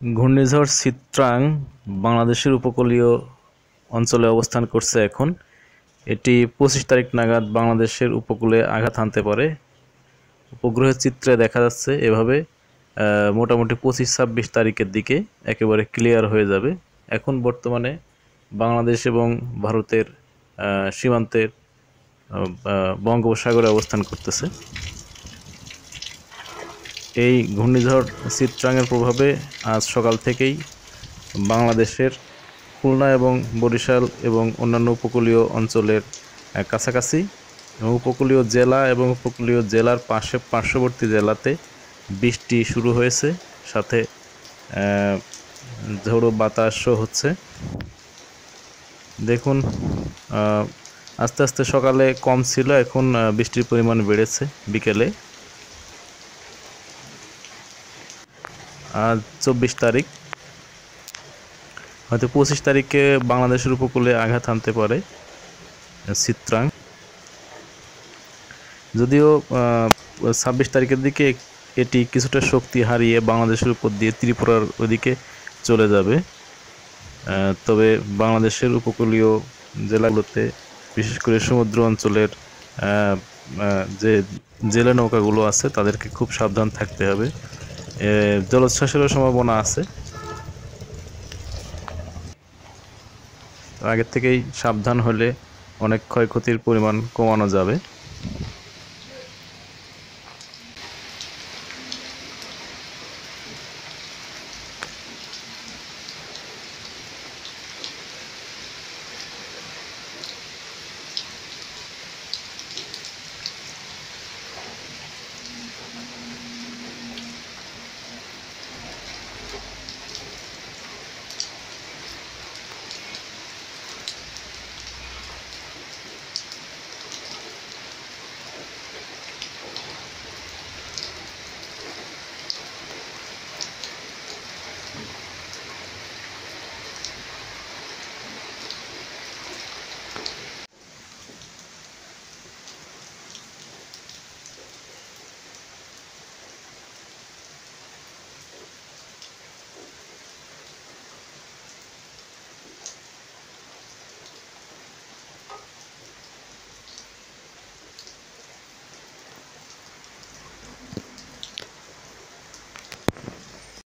ঘূর্ণিঝড় চিত্রাং বাংলাদেশের উপকূলীয় অঞ্চলে অবস্থান করছে এখন। এটি পঁচিশ তারিখ নাগাদ বাংলাদেশের উপকূলে আঘাত হানতে পারে। উপগ্রহের চিত্রে দেখা যাচ্ছে এভাবে মোটামুটি পঁচিশ ছাব্বিশ তারিখের দিকে একেবারে ক্লিয়ার হয়ে যাবে। এখন বর্তমানে বাংলাদেশ এবং ভারতের সীমান্তের বঙ্গোপসাগরে অবস্থান করতেছে। এই ঘূর্ণিঝড় চিত্রাঙের প্রভাবে আজ সকাল থেকেই বাংলাদেশের খুলনা এবং বরিশাল এবং অন্যান্য উপকূলীয় অঞ্চলের কাছাকাছি এবং উপকূলীয় জেলা এবং উপকূলীয় জেলার পাশে পার্শ্ববর্তী জেলাতে বৃষ্টি শুরু হয়েছে। সাথে ঝোড়ো বাতাসও হচ্ছে। দেখুন আস্তে আস্তে সকালে কম ছিল, এখন বৃষ্টির পরিমাণ বেড়েছে বিকেলে। চব্বিশ তারিখ। হয়তো পঁচিশ তারিখে বাংলাদেশের উপকূলে আঘাত আনতে পারে, চিত্রাং। যদিও ছাব্বিশ তারিখের দিকে এটি কিছুটা শক্তি হারিয়ে বাংলাদেশের উপর দিয়ে ত্রিপুরার ওদিকে চলে যাবে। তবে বাংলাদেশের উপকূলীয় জেলাগুলোতে, বিশেষ করে সমুদ্র অঞ্চলের যে জেলে নৌকাগুলো আছে, তাদেরকে খুব সাবধান থাকতে হবে। জলোচ্ছ্বাসেরও সম্ভাবনা আছে। আগের থেকেই সাবধান হলে অনেক ক্ষয়ক্ষতির পরিমাণ কমানো যাবে।